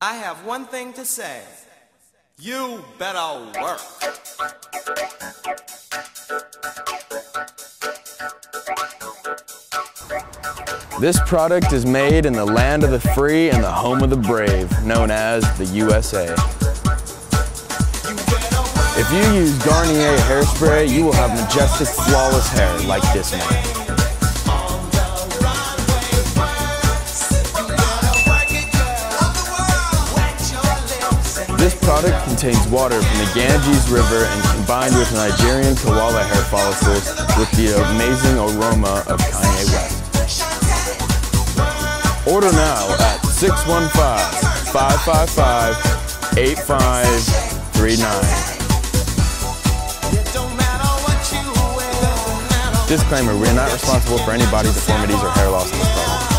I have one thing to say. You better work. This product is made in the land of the free and the home of the brave, known as the USA. If you use Garnier hairspray, you will have majestic, flawless hair like this man. This product contains water from the Ganges River and combined with Nigerian koala hair follicles with the amazing aroma of Kanye West. Order now at 615-555-8539. Disclaimer, we are not responsible for any body deformities or hair loss in this product.